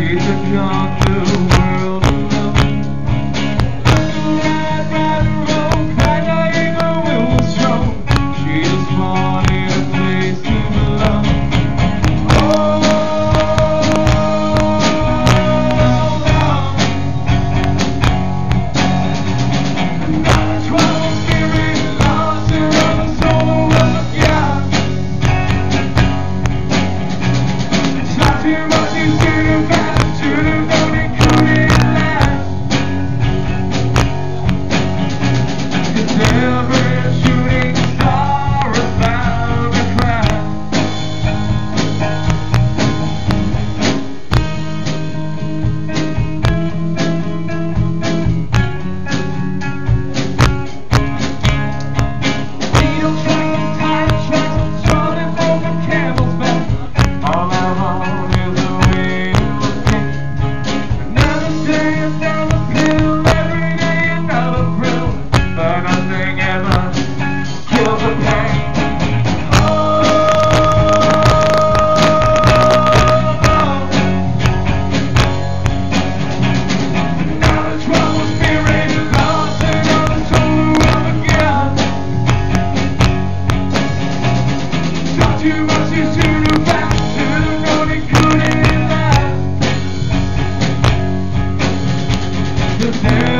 She's a conquer world Talk